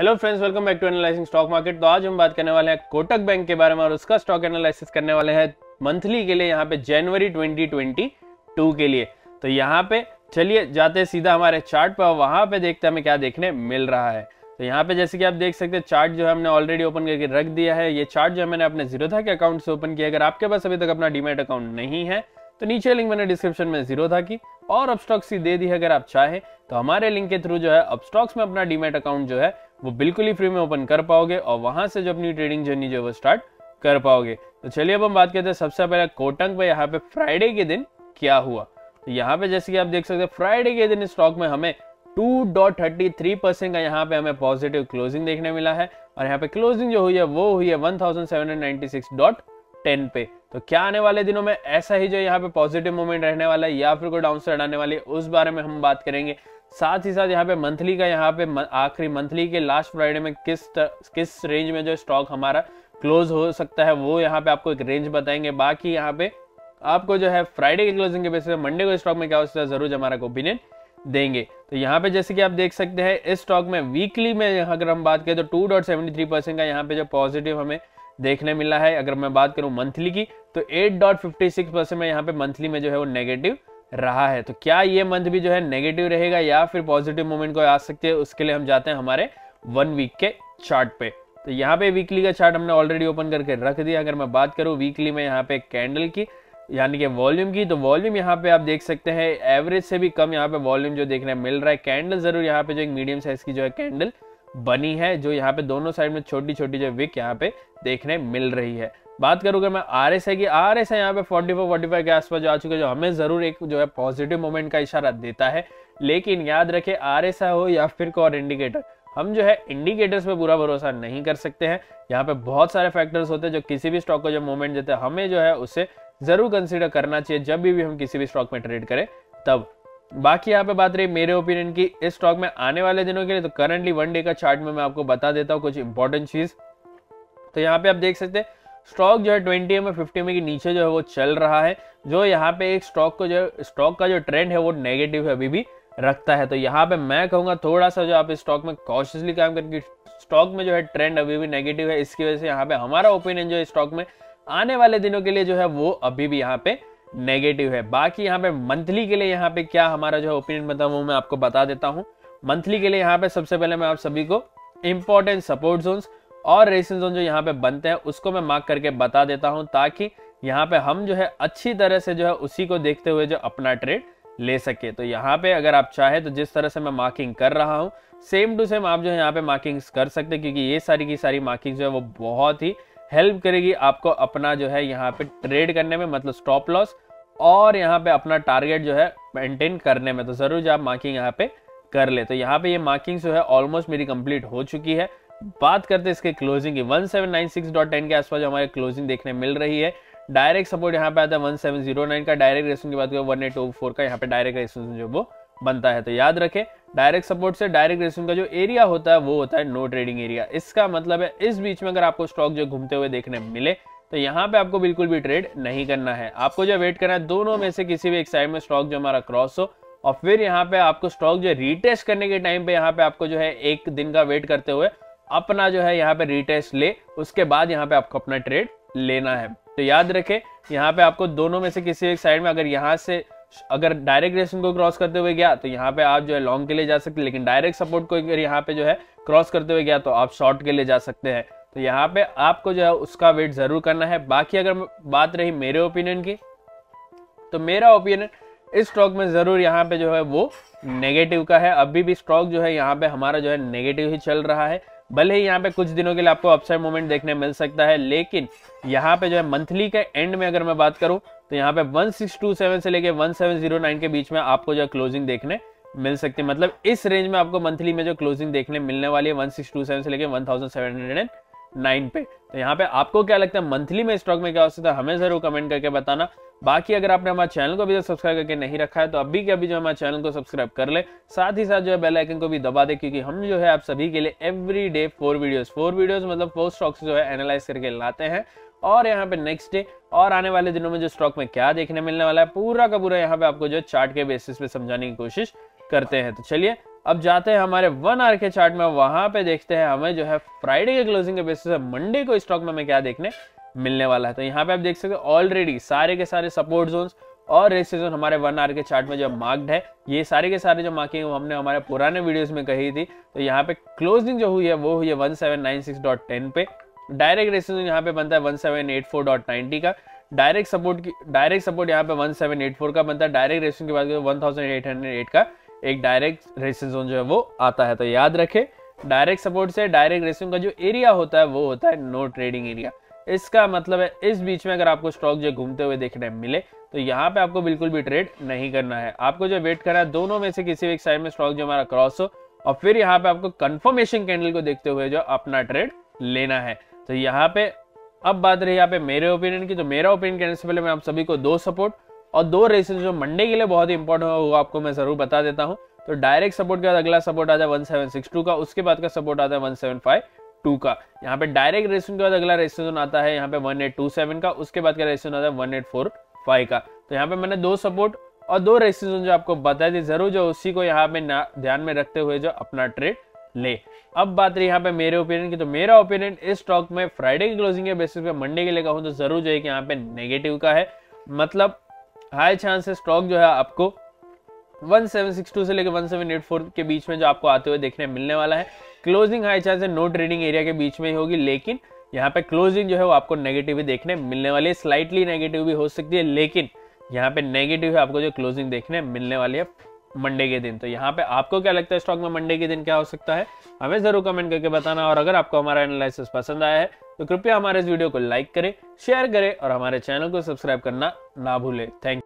Hello friends welcome back to analysing stock market तो आज हम बात करने वाले हैं कोटक बैंक के बारे में और उसका स्टॉक एनालिसिस करने वाले हैं मंथली के लिए, यहाँ पे जनवरी 2022 के लिए। तो यहाँ पे चलिए जाते सीधा हमारे चार्ट पर वहाँ पे देखते हैं हमें क्या देखने मिल रहा है। तो यहाँ पे जैसे कि आप देख सकते हैं चार्ट जो हमने ऑलरेडी ओपन करके रख दिया है। ये चार्ट जो मैंने अपने ज़ीरो था के अकाउंट से ओपन किया अगर आपके पास अभी तक अपना डीमेट अकाउंट नहीं है तो नीचे लिंक मैंने डिस्क्रिप्शन में ज़ीरो था की और अपस्टॉक्स की दे दी है अगर आप चाहें। तो हमारे लिंक के थ्रू जो है अपस्टॉक्स में अपना डीमेट अकाउंट जो है वो बिल्कुल ही फ्री में ओपन कर पाओगे और वहाँ से जो अपनी ट्रेडिंग जर्नी जो है वो स्टार्ट कर पाओगे। तो चलिए अब हम बात करते हैं सबसे पहले कोटंग पे यहाँ पे फ्राइडे के दिन क्या हुआ? तो यहाँ पे जैसे कि आप देख सकते हैं फ्राइडे के दिन स्टॉक में हमें 2.33 परसेंट का यहाँ पे हमें पॉजिटिव क्लोजिंग देखने मिला है और यहाँ पे क्लोजिंग जो हुई है, वो हुई है 1796.10 पे। तो क्या आने वाले दिनों में ऐसा ही जो यहाँ पे पॉजिटिव मूवमेंट रहने वाला है या फिर कोई डाउन साइड आने वाली है, उस बारे में हम बात करेंगे। साथ ही साथ यहाँ पे मंथली का यहाँ पे आखिरी मंथली के लास्ट फ्राइडे में किस किस रेंज में जो स्टॉक हमारा क्लोज हो सकता है, वो यहाँ पे आपको एक रेंज बताएँगे। बाकी यहाँ पे आपको जो है फ्राइडे के क्लोजिंग के बेसिस मंडे को स्टॉक में क्या हो सकता है, ज़रूर हमारा ओपिनियन देंगे। तो यहाँ पे जैसे कि आप देख सकते हैं, इस स्टॉक में वीकली में अगर हम बात करें तो two dot seventy three percent का यहाँ पे जो पॉजिटिव हमें देखने मिला है। अगर मैं बात करूँ मंथली की तो eight dot fifty six percent में यहाँ पे मंथली में जो है वो नेगेटिव रहा है। तो क्या ये मंथ भी जो है नेगेटिव रहेगा या फिर पॉजिटिव मोमेंट को आ सकते हैं, उसके लिए हम जाते हैं हमारे वन वीक के चार्ट पे। तो यहाँ पे वीकली का चार्ट हमने ऑलरेडी ओपन करके रख दिया। अगर मैं बात करूँ वीकली में यहाँ पे कैंडल की, यानी कि वॉल्यूम की तो वॉल्यूम यहाँ पे आप देख सकते हैं एवरेज से भी कम यहाँ पे वॉल्यूम जो देखने मिल रहा है। कैंडल ज़रूर यहाँ पे जो एक मीडियम साइज़ की जो है कैंडल बनी है जो यहाँ पे दोनों साइड में छोटी छोटी जो विक यहाँ पे देखने मिल रही है। बात करूँ मैं आर एस कि आर एस यहाँ पे 44 45 के आसपास जो आ चुके जो हमें ज़रूर एक जो है पॉजिटिव मोमेंट का इशारा देता है। लेकिन याद रखे आर एस हो या फिर कोर इंडिकेटर हम जो है इंडिकेटर्स पे पूरा भरोसा नहीं कर सकते हैं। यहाँ पे बहुत सारे फैक्टर्स होते हैं जो किसी भी स्टॉक को जो मूवमेंट देते हैं हमें जो है उसे ज़रूर कंसिडर करना चाहिए जब भी, भी हम किसी भी स्टॉक में ट्रेड करें तब। बाकी यहाँ पे बात रही मेरे ओपिनियन की, इस स्टॉक में आने वाले दिनों के लिए तो करंटली वन डे का चार्ट में मैं आपको बता देता हूँ कुछ इंपॉर्टेंट चीज़। तो यहाँ पे आप देख सकते हैं स्टॉक जो है ट्वेंटी एम फिफ्टी एम के नीचे जो है वो चल रहा है, जो यहाँ पे एक स्टॉक को जो स्टॉक का जो ट्रेंड है वो नेगेटिव है अभी भी रखता है। तो यहाँ पे मैं कहूँगा थोड़ा सा जो आप स्टॉक में कॉशियसली काम करके स्टॉक में जो है ट्रेंड अभी भी नेगेटिव है, इसकी वजह से यहाँ पे हमारा ओपिनियन जो है स्टॉक में आने वाले दिनों के लिए जो है वो अभी भी यहाँ पे नेगेटिव है। बाकी यहाँ पे मंथली के लिए यहाँ पे क्या हमारा जो ओपिनियन बताऊँ वो मैं आपको बता देता हूँ। मंथली के लिए यहाँ पे सबसे पहले मैं आप सभी को इंपॉर्टेंट सपोर्ट जोन्स और रेसिंग जोन जो यहाँ पे बनते हैं, उसको मैं मार्क करके बता देता हूँ ताकि यहाँ पे हम जो है अच्छी तरह से जो है उसी को देखते हुए जो अपना ट्रेड ले सके। तो यहाँ पे अगर आप चाहे तो जिस तरह से मैं मार्किंग कर रहा हूँ सेम टू सेम आप जो है यहाँ पे मार्किंग्स कर सकते हैं, क्योंकि ये सारी की सारी मार्किंग जो है वो बहुत ही हेल्प करेगी आपको अपना जो है यहाँ पे ट्रेड करने में मतलब स्टॉप लॉस और यहाँ पे अपना टारगेट जो है मेंटेन करने में। तो ज़रूर जो आप मार्किंग यहाँ पे कर ले। तो यहाँ पे ये मार्किंग जो है ऑलमोस्ट मेरी कंप्लीट हो चुकी है। बात करते हैं इसके क्लोजिंग की। 1796.10 के आसपास हमारे क्लोजिंग देखने मिल रही है। डायरेक्ट सपोर्ट यहाँ पे आता है 1709 का। डायरेक्ट रेसन की बात करें 1804 का। यहाँ पे डायरेक्ट रेसन जो वो बनता है। तो याद रखें डायरेक्ट सपोर्ट से डायरेक्ट रेसन का जो एरिया होता है, वो होता है नो ट्रेडिंग एरिया इसका मतलब है, इस बीच में अगर आपको स्टॉक जो घूमते हुए देखने मिले तो यहाँ पे आपको बिल्कुल भी ट्रेड नहीं करना है। आपको जो वेट करना है, दोनों में से किसी भी एक साइड में स्टॉक जो हमारा क्रॉस हो, और फिर यहाँ पे आपको स्टॉक जो रिटेस्ट करने के टाइम पे यहाँ पे आपको जो है एक दिन का वेट करते हुए अपना जो है यहाँ पे रिटेस्ट ले, उसके बाद यहाँ पे आपको अपना ट्रेड लेना है। तो याद रखे, यहाँ पे आपको दोनों में से किसी एक साइड में अगर यहाँ से अगर डायरेक्ट रेशन को क्रॉस करते हुए गया तो यहाँ पे आप जो है लॉन्ग के लिए जा सकते हैं, लेकिन डायरेक्ट सपोर्ट को अगर यहाँ पे जो है क्रॉस करते हुए गया तो आप शॉर्ट के लिए जा सकते हैं। तो यहाँ पे आपको जो है उसका वेट ज़रूर करना है। बाकी अगर बात रही मेरे ओपिनियन की तो मेरा ओपिनियन इस स्टॉक में ज़रूर यहाँ पे जो है वो नेगेटिव का है। अभी भी स्टॉक जो है यहाँ पे हमारा जो है नेगेटिव ही चल रहा है। भले ही यहाँ पे कुछ दिनों के लिए आपको अपसाइड मूवमेंट देखने मिल सकता है, लेकिन यहाँ पे जो है मंथली के एंड में अगर मैं बात करूँ तो यहाँ पे 1627 से लेके 1709 के बीच में आपको जो क्लोजिंग देखने मिल सकती है। मतलब इस रेंज में आपको मंथली में जो क्लोजिंग देखने मिलने वाली है 1627 से लेके 1709 पे। तो यहाँ पे आपको क्या लगता है मंथली में स्टॉक में क्या हो सकता है, हमें ज़रूर कमेंट करके बताना। बाकी अगर आपने हमारे चैनल को अभी तक सब्सक्राइब करके नहीं रखा है तो अभी के अभी जो हमारे चैनल को सब्सक्राइब कर ले। साथ ही साथ जो है बेल आइकन को भी दबा दे, क्योंकि हम जो है आप सभी के लिए every day four videos four videos मतलब फोर स्टॉक्स जो है एनालाइज करके लाते हैं। और यहाँ पे नेक्स्ट डे और आने वाले दिनों में जो स्टॉक में क्या देखने मिलने वाला है, पूरा का पूरा यहाँ पे आपको जो चार्ट के बेसिस पे समझाने की कोशिश करते हैं। तो चलिए, अब जाते हैं हमारे वन आर के चार्ट में। वहाँ पे देखते हैं हमें जो है फ्राइडे के क्लोजिंग के बेसिस मंडे को स्टॉक में हमें क्या देखने मिलने वाला है। तो यहाँ पे आप देख सकते हो ऑलरेडी सारे के सारे सपोर्ट जोन्स और रेसिस जोन हमारे वन आर के चार्ट में जो मार्क्ड है, ये सारे के सारे जो मार्किंग हमने हमारे पुराने वीडियोस में कही थी। तो यहाँ पे क्लोजिंग जो हुई है, वो हुई है one seven nine six dot ten पे। डायरेक्ट रेसिस यहाँ पे बनता है one seven eight four dot ninety का। डायरेक्ट सपोर्ट की डायरेक्ट सपोर्ट यहाँ पे वन सेवन एट फोर का बनता है। Direct thousand eight hundred eight का। एक डायरेक्ट रेसिस जोन जो है वो आता है। तो याद रखें डायरेक्ट सपोर्ट से डायरेक्ट रेसिंग का जो एरिया होता है, वो होता है नो ट्रेडिंग एरिया इसका मतलब है, इस बीच में अगर आपको स्टॉक जो घूमते हुए देखने मिले तो यहाँ पे आपको बिल्कुल भी ट्रेड नहीं करना है। आपको जो वेट करना है, दोनों में से किसी एक साइड में स्टॉक जो हमारा क्रॉस हो, और फिर यहाँ पे आपको कंफर्मेशन कैंडल को देखते हुए जो अपना ट्रेड लेना है। तो यहाँ पे, अब बात रही यहाँ पे मेरे ओपिनियन की तो मेरा ओपिनियन कहने से पहले मैं आप सभी को दो सपोर्ट और दो रेसेस जो मंडे के लिए बहुत इंपॉर्टेंट हो वो आपको मैं ज़रूर बता देता हूँ। तो डायरेक्ट सपोर्ट के बाद अगला सपोर्ट आता है वन का, उसके बाद का सपोर्ट आता है वन सेवन फाइव टू का। यहाँ पे डायरेक्ट रेसन के बाद अगला रेसन आता है, यहाँ पे वन एट टू सेवन का, उसके बाद का रेसन आता है वन एट फोर फाइव का। तो यहाँ पे मैंने दो सपोर्ट और दो रेसन जो आपको बताए थे, ज़रूर जो उसी को यहाँ पे ध्यान में रखते हुए जो अपना ट्रेड ले। अब बात रही यहाँ पे मेरे ओपिनियन की तो मेरा ओपिनियन इस स्टॉक में फ्राइडे की क्लोजिंग के बेसिस पे मंडे के लिए कहूँ तो ज़रूर जो है कि यहाँ पे नेगेटिव का है। मतलब हाई चांस है स्टॉक जो है आपको 1762 से लेकर 1784 के बीच में जो आपको आते हुए देखने मिलने वाला है। क्लोजिंग हाई चांस है नो ट्रेडिंग एरिया के बीच में ही होगी, लेकिन यहाँ पे क्लोजिंग जो है वो आपको नेगेटिव ही देखने मिलने वाली है। स्लाइटली नेगेटिव भी हो सकती है, लेकिन यहाँ पे नेगेटिव है आपको जो क्लोजिंग देखने मिलने वाली है मंडे के दिन। तो यहाँ पे आपको क्या लगता है स्टॉक में मंडे के दिन क्या हो सकता है? हमें ज़रूर कमेंट करके बताना, और अगर आपको हमारा एनालिसिस पसंद आया है तो कृपया हमारे इस वीडियो को लाइक करें शेयर करें, और हमारे चैनल को सब्सक्राइब करना ना भूलें। थैंक